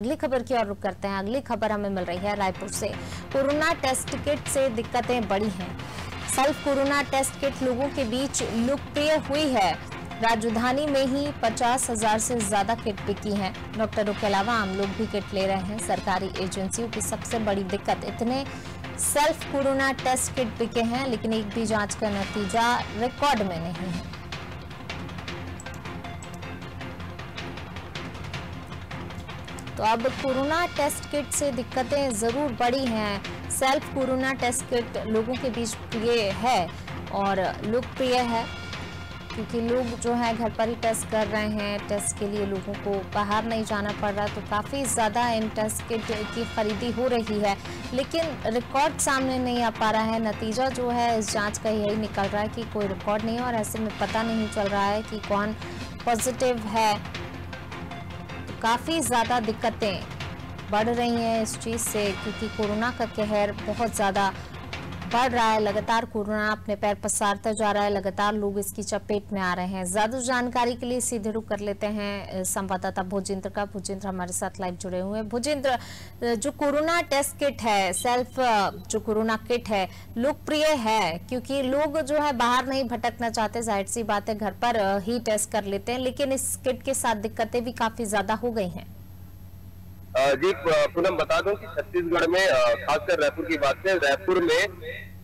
अगली खबर की ओर रुक करते हैं। अगली खबर हमें मिल रही है रायपुर से। कोरोना टेस्ट किट से दिक्कतें बढ़ी हैं। सेल्फ कोरोना टेस्ट किट लोगों के बीच लोकप्रिय हुई है। राजधानी में ही पचास हज़ार से ज़्यादा किट बिकी हैं। डॉक्टरों के अलावा आम लोग भी किट ले रहे हैं। सरकारी एजेंसियों की सबसे बड़ी दिक्कत, इतने सेल्फ कोरोना टेस्ट किट बिके हैं, लेकिन एक भी जाँच का नतीजा रिकॉर्ड में नहीं है। तो अब कोरोना टेस्ट किट से दिक्कतें ज़रूर बढ़ी हैं। सेल्फ कोरोना टेस्ट किट लोगों के बीच प्रिय है और लोकप्रिय है, क्योंकि लोग जो है घर पर ही टेस्ट कर रहे हैं। टेस्ट के लिए लोगों को बाहर नहीं जाना पड़ रहा तो काफ़ी ज़्यादा इन टेस्ट किट की खरीदी हो रही है। लेकिन रिकॉर्ड सामने नहीं आ पा रहा है। नतीजा जो है, इस जाँच का यही निकल रहा है कि कोई रिकॉर्ड नहीं है और ऐसे में पता नहीं चल रहा है कि कौन पॉजिटिव है। काफ़ी ज़्यादा दिक्कतें बढ़ रही हैं इस चीज़ से, क्योंकि कोरोना का कहर बहुत ज़्यादा बढ़ रहा है, लगातार कोरोना अपने पैर पसारता जा रहा है, लगातार लोग इसकी चपेट में आ रहे हैं। ज़्यादा जानकारी के लिए सीधे रुक कर लेते हैं संवाददाता भुजेंद्र का। भुजेंद्र हमारे साथ लाइव जुड़े हुए हैं। भुजेंद्र जो कोरोना टेस्ट किट है सेल्फ जो कोरोना किट है, लोकप्रिय है? क्योंकि लोग जो है बाहर नहीं भटकना चाहते, ज़ाहिर सी बात है, घर पर ही टेस्ट कर लेते हैं, लेकिन इस किट के साथ दिक्कतें भी काफ़ी ज़्यादा हो गई हैं। जी पूनम बता दूँ कि छत्तीसगढ़ में खासकर रायपुर की बात है रायपुर में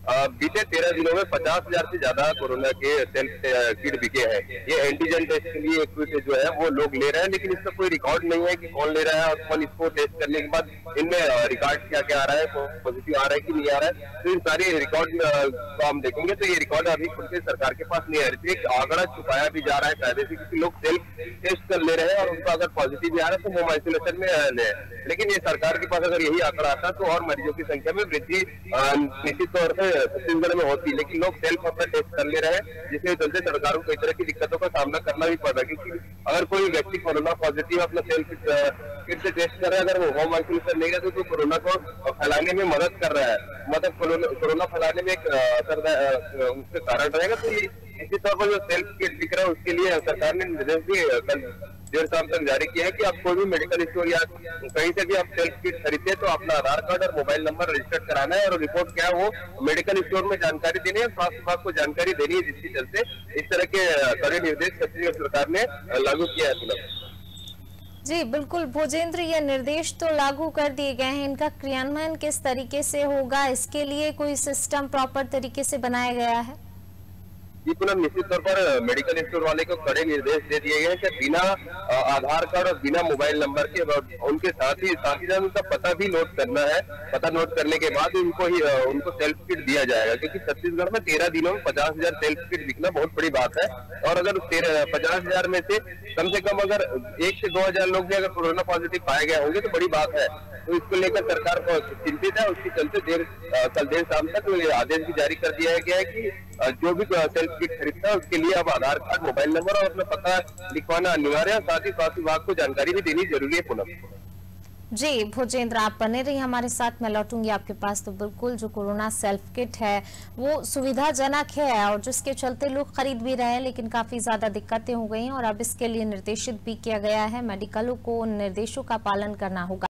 बीते तेरह दिनों में पचास हज़ार से ज़्यादा कोरोना के सेल्फ किट बिके हैं। ये एंटीजन टेस्ट के लिए जो है, वो लोग ले रहे हैं, लेकिन इसका कोई रिकॉर्ड नहीं है कि कौन ले रहा है और कौन इसको टेस्ट करने के बाद इनमें रिकॉर्ड क्या क्या आ रहा है पॉजिटिव आ रहा है कि नहीं आ रहा है। तो इन सारे रिकॉर्ड को हम देखेंगे। तो ये रिकॉर्ड अभी खुद के सरकार के पास नहीं आ रही एक आंकड़ा छुपाया भी जा रहा है कायदे से, क्योंकि लोग सेल्फ टेस्ट कर ले रहे हैं और उनको अगर पॉजिटिव भी आ रहा है तो होम आइसोलेशन में ले लेकिन ये सरकार के पास अगर यही आंकड़ा आता तो और मरीजों की संख्या में वृद्धि निश्चित तौर से छत्तीसगढ़ में होती है, लेकिन लोग सेल्फ अपना टेस्ट कर ले रहे हैं, जिसके चलते सरकारों को कई तरह की दिक्कतों का सामना करना भी पड़ रहा है, क्योंकि अगर कोई व्यक्ति कोरोना पॉजिटिव अपना सेल्फ किट से टेस्ट कर रहा है, अगर वो होम आइसोलेशन रहते तो कोरोना को फैलाने में मदद कर रहा है। मतलब कोरोना फैलाने में एक उसके कारण रहेगा तो ये इसी तौर पर जो सेल्फ किट दिख रहा है, उसके लिए सरकार ने निर्देश भी कल। देर शाम तक जारी किया है कि आप कोई भी मेडिकल स्टोर या कहीं से भी आप सेल्फ किट खरीदते तो अपना आधार कार्ड और मोबाइल नंबर रजिस्टर्ड कराना है और रिपोर्ट क्या है वो मेडिकल स्टोर में जानकारी देनी है स्वास्थ्य विभाग को जानकारी देनी है जिसके चलते इस तरह के कड़े निर्देश छत्तीसगढ़ सरकार ने लागू किया है जी, बिल्कुल। भोजेंद्र, ये निर्देश तो लागू कर दिए गए हैं। इनका क्रियान्वयन किस तरीके से होगा, इसके लिए कोई सिस्टम प्रॉपर तरीके से बनाया गया है? जी पुनः निश्चित तौर पर मेडिकल स्टोर वाले को कड़े निर्देश दे दिए गए हैं कि बिना आधार कार्ड और बिना मोबाइल नंबर के उनके साथ ही साथ ही उनका पता भी नोट करना है, पता नोट करने के बाद उनको ही उनको सेल्फ किट दिया जाएगा। क्योंकि छत्तीसगढ़ में तेरह दिनों में पचास हज़ार सेल्फ किट दिखना बहुत बड़ी बात है। और अगर पचास हज़ार में से कम से कम अगर एक से दो हज़ार लोग भी अगर कोरोना पॉजिटिव पाए गए होंगे तो बड़ी बात है। तो इसको लेकर सरकार चिंतित है उसके चलते देर कल देर शाम तक आदेश भी जारी कर दिया गया है कि जो भी सेल्फ किट खरीदता है उसके लिए अब आधार कार्ड, मोबाइल नंबर और अपना पता लिखवाना अनिवार्य है। साथ ही स्वास्थ्य विभाग को जानकारी भी देनी ज़रूरी है पुनः। जी, भोजेंद्र, आप बने रही हमारे साथ। मैं लौटूँगी आपके पास तो बिल्कुल जो कोरोना सेल्फ किट है, वो सुविधाजनक है और जिसके चलते लोग खरीद भी रहे हैं, लेकिन काफ़ी ज़्यादा दिक्कतें हो गई हैं और अब इसके लिए निर्देशित भी किया गया है। मेडिकलों को निर्देशों का पालन करना होगा।